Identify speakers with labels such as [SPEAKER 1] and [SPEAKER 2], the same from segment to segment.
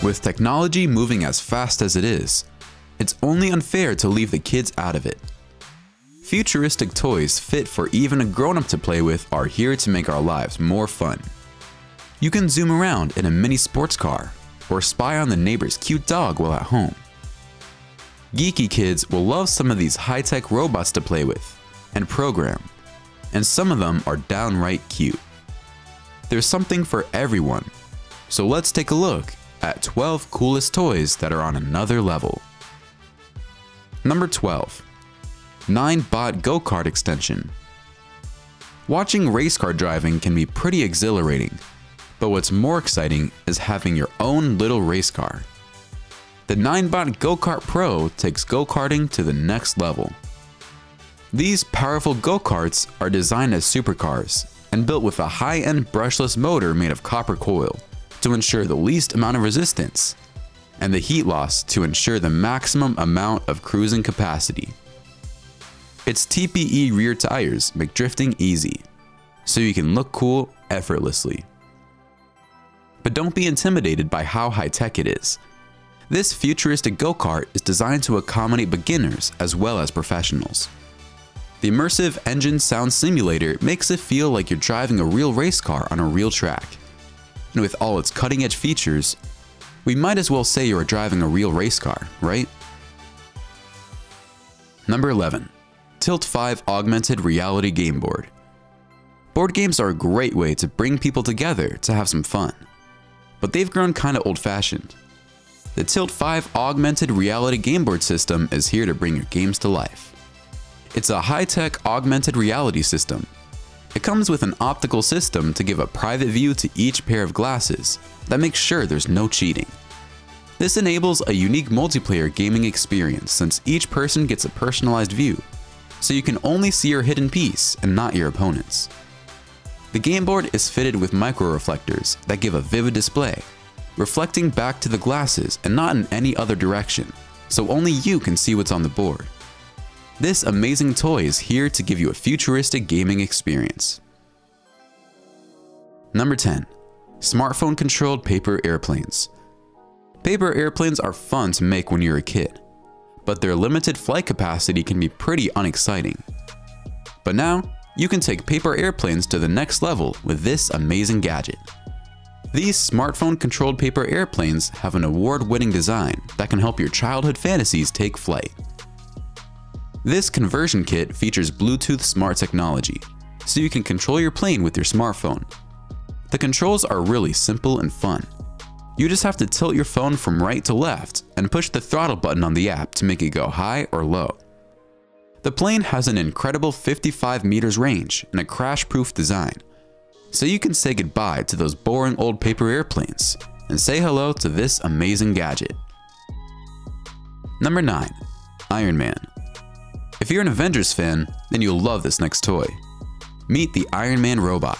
[SPEAKER 1] With technology moving as fast as it is, it's only unfair to leave the kids out of it. Futuristic toys fit for even a grown-up to play with are here to make our lives more fun. You can zoom around in a mini sports car, or spy on the neighbor's cute dog while at home. Geeky kids will love some of these high-tech robots to play with and program, and some of them are downright cute. There's something for everyone, so let's take a look at 12 coolest toys that are on another level. Number 12. Ninebot Go-Kart Extension Watching race car driving can be pretty exhilarating, but what's more exciting is having your own little race car. The Ninebot Go-Kart Pro takes go-karting to the next level. These powerful go-karts are designed as supercars and built with a high-end brushless motor made of copper coil to ensure the least amount of resistance, and the heat loss to ensure the maximum amount of cruising capacity. Its TPE rear tires make drifting easy, so you can look cool effortlessly. But don't be intimidated by how high-tech it is. This futuristic go-kart is designed to accommodate beginners as well as professionals. The immersive engine sound simulator makes it feel like you're driving a real race car on a real track. And with all its cutting edge features, we might as well say you are driving a real race car, right? Number 11. Tilt 5 Augmented Reality Game Board. Board games are a great way to bring people together to have some fun but they've grown kinda old fashioned. The Tilt 5 augmented reality game board system is here to bring your games to life. It's a high-tech augmented reality system. It comes with an optical system to give a private view to each pair of glasses that makes sure there's no cheating. This enables a unique multiplayer gaming experience since each person gets a personalized view, so you can only see your hidden piece and not your opponent's. The game board is fitted with micro reflectors that give a vivid display, reflecting back to the glasses and not in any other direction, so only you can see what's on the board. This amazing toy is here to give you a futuristic gaming experience. Number 10. Smartphone controlled paper airplanes. Paper airplanes are fun to make when you're a kid, but their limited flight capacity can be pretty unexciting. But now, you can take paper airplanes to the next level with this amazing gadget. These smartphone controlled paper airplanes have an award-winning design that can help your childhood fantasies take flight. This conversion kit features Bluetooth smart technology, so you can control your plane with your smartphone. The controls are really simple and fun. You just have to tilt your phone from right to left and push the throttle button on the app to make it go high or low. The plane has an incredible 55 meters range and a crash-proof design, so you can say goodbye to those boring old paper airplanes and say hello to this amazing gadget. Number 9. Iron Man If you're an Avengers fan, then you'll love this next toy. Meet the Iron Man robot.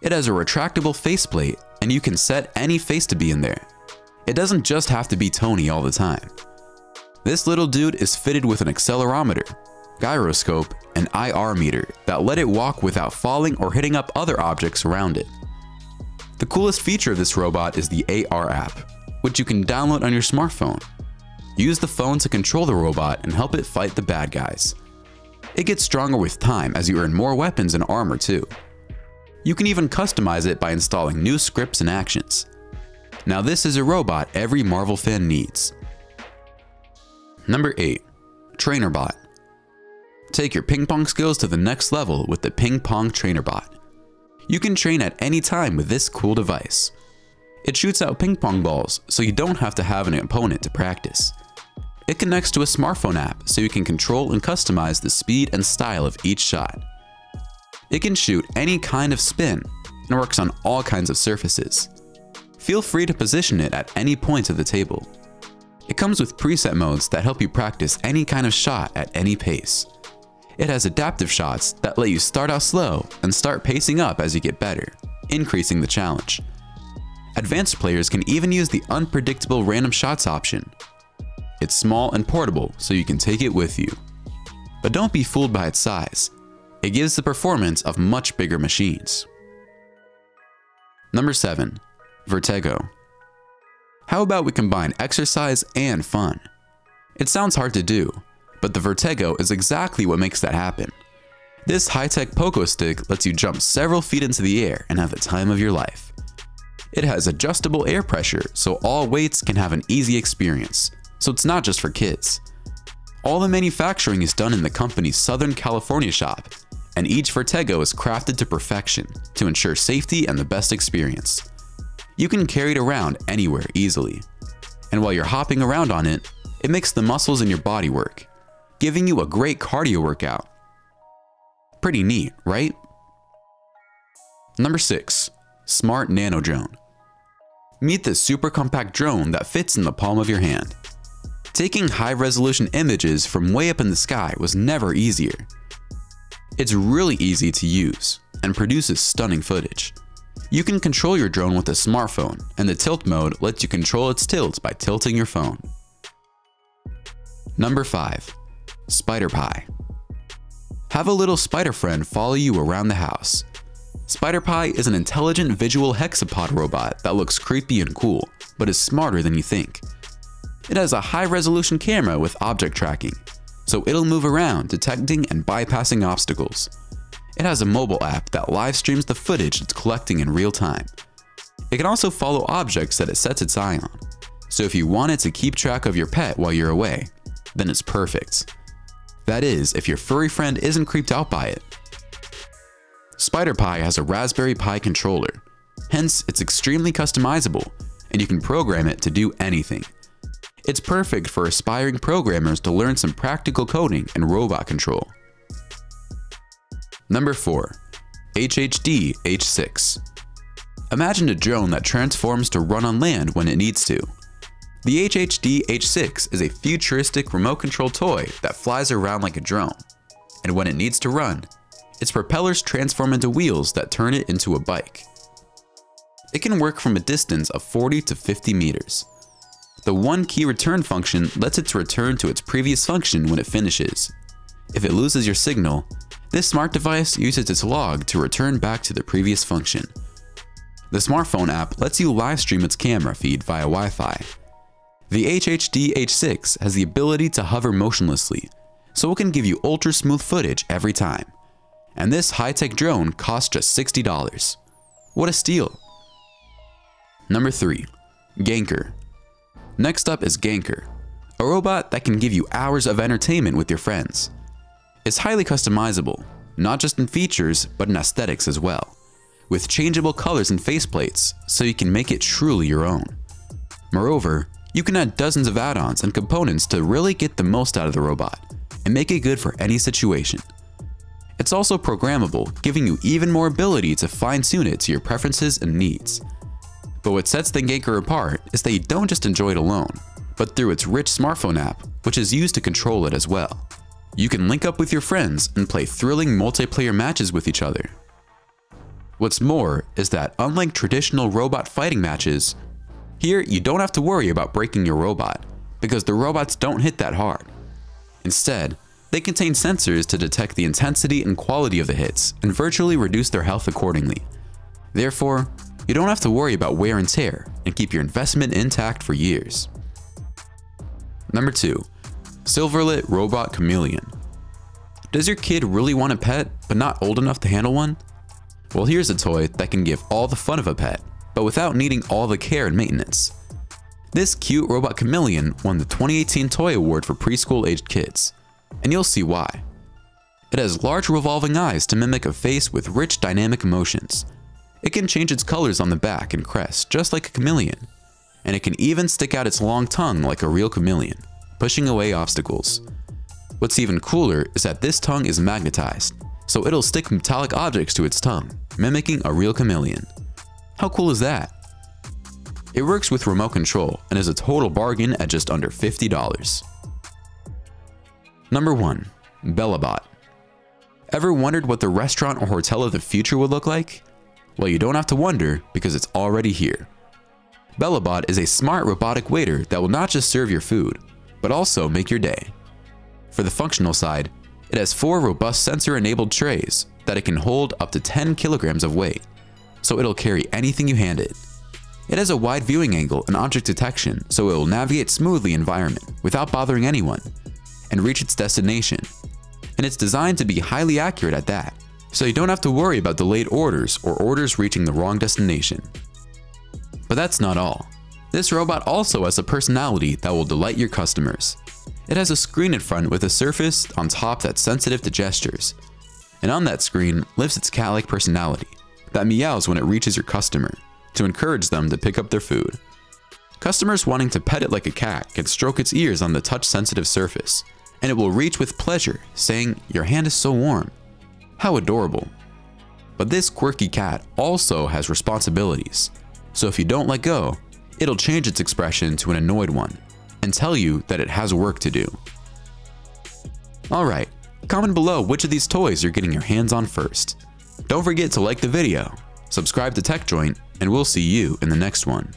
[SPEAKER 1] It has a retractable faceplate and you can set any face to be in there. It doesn't just have to be Tony all the time. This little dude is fitted with an accelerometer gyroscope, and IR meter that let it walk without falling or hitting up other objects around it. The coolest feature of this robot is the AR app, which you can download on your smartphone. Use the phone to control the robot and help it fight the bad guys. It gets stronger with time as you earn more weapons and armor too. You can even customize it by installing new scripts and actions. Now this is a robot every Marvel fan needs. Number 8. TrainerBot Take your ping pong skills to the next level with the Ping Pong Trainer Bot. You can train at any time with this cool device. It shoots out ping pong balls, so you don't have to have an opponent to practice. It connects to a smartphone app, so you can control and customize the speed and style of each shot. It can shoot any kind of spin and works on all kinds of surfaces. Feel free to position it at any point of the table. It comes with preset modes that help you practice any kind of shot at any pace. It has adaptive shots that let you start out slow and start pacing up as you get better, increasing the challenge. Advanced players can even use the unpredictable random shots option. It's small and portable so you can take it with you. But don't be fooled by its size. It gives the performance of much bigger machines. Number 7. Vurtego How about we combine exercise and fun? It sounds hard to do, but the Vurtego is exactly what makes that happen. This high-tech pogo stick lets you jump several feet into the air and have the time of your life. It has adjustable air pressure, so all weights can have an easy experience, so it's not just for kids. All the manufacturing is done in the company's Southern California shop, and each Vurtego is crafted to perfection to ensure safety and the best experience. You can carry it around anywhere easily. And while you're hopping around on it, it makes the muscles in your body work, giving you a great cardio workout. Pretty neat, right? Number 6. Smart Nano Drone. Meet this super compact drone that fits in the palm of your hand. Taking high resolution images from way up in the sky was never easier. It's really easy to use and produces stunning footage. You can control your drone with a smartphone, and the tilt mode lets you control its tilt by tilting your phone. Number 5. SpiderPi Have a little spider friend follow you around the house. SpiderPi is an intelligent visual hexapod robot that looks creepy and cool, but is smarter than you think. It has a high resolution camera with object tracking, so it'll move around detecting and bypassing obstacles. It has a mobile app that live streams the footage it's collecting in real time. It can also follow objects that it sets its eye on, so if you wanted to keep track of your pet while you're away, then it's perfect. That is, if your furry friend isn't creeped out by it. SpiderPi has a Raspberry Pi controller, hence it's extremely customizable, and you can program it to do anything. It's perfect for aspiring programmers to learn some practical coding and robot control. Number 4. HHD H6 Imagine a drone that transforms to run on land when it needs to. The HHD H6 is a futuristic remote control toy that flies around like a drone, and when it needs to run, its propellers transform into wheels that turn it into a bike. It can work from a distance of 40 to 50 meters, the one key return function lets it return to its previous function when it finishes. If it loses your signal, this smart device uses its log to return back to the previous function. The smartphone app lets you live stream its camera feed via Wi-Fi. The HHD H6 has the ability to hover motionlessly, so it can give you ultra smooth footage every time. And this high-tech drone costs just $60. What a steal! Number 3. Ganker Next up is Ganker, a robot that can give you hours of entertainment with your friends. It's highly customizable, not just in features, but in aesthetics as well, with changeable colors and faceplates, so you can make it truly your own. Moreover, you can add dozens of add-ons and components to really get the most out of the robot, and make it good for any situation. It's also programmable, giving you even more ability to fine-tune it to your preferences and needs. But what sets the Ganker apart is that you don't just enjoy it alone, but through its rich smartphone app, which is used to control it as well. You can link up with your friends and play thrilling multiplayer matches with each other. What's more is that unlike traditional robot fighting matches, here you don't have to worry about breaking your robot, because the robots don't hit that hard. Instead, they contain sensors to detect the intensity and quality of the hits and virtually reduce their health accordingly. Therefore, you don't have to worry about wear and tear and keep your investment intact for years. Number 2. Silverlit Robot Chameleon Does your kid really want a pet but not old enough to handle one? Well here's a toy that can give all the fun of a pet, but without needing all the care and maintenance. This cute robot chameleon won the 2018 Toy Award for preschool aged kids, and you'll see why. It has large revolving eyes to mimic a face with rich dynamic emotions, it can change its colors on the back and crest just like a chameleon, and it can even stick out its long tongue like a real chameleon, pushing away obstacles. What's even cooler is that this tongue is magnetized, so it'll stick metallic objects to its tongue, mimicking a real chameleon. How cool is that? It works with remote control and is a total bargain at just under $50. Number 1. Bellabot Ever wondered what the restaurant or hotel of the future would look like? Well, you don't have to wonder because it's already here. Bellabot is a smart robotic waiter that will not just serve your food, but also make your day. For the functional side, it has four robust sensor-enabled trays that it can hold up to 10 kilograms of weight, so it'll carry anything you hand it. It has a wide viewing angle and object detection, so it will navigate smoothly environment without bothering anyone and reach its destination. And it's designed to be highly accurate at that, so you don't have to worry about delayed orders or orders reaching the wrong destination. But that's not all. This robot also has a personality that will delight your customers. It has a screen in front with a surface on top that's sensitive to gestures. And on that screen lives its cat-like personality that meows when it reaches your customer to encourage them to pick up their food. Customers wanting to pet it like a cat can stroke its ears on the touch-sensitive surface, and it will reach with pleasure, saying, your hand is so warm. How adorable. But this quirky cat also has responsibilities, so if you don't let go, it'll change its expression to an annoyed one and tell you that it has work to do. Alright, comment below which of these toys you're getting your hands on first. Don't forget to like the video, subscribe to TechJoint, and we'll see you in the next one.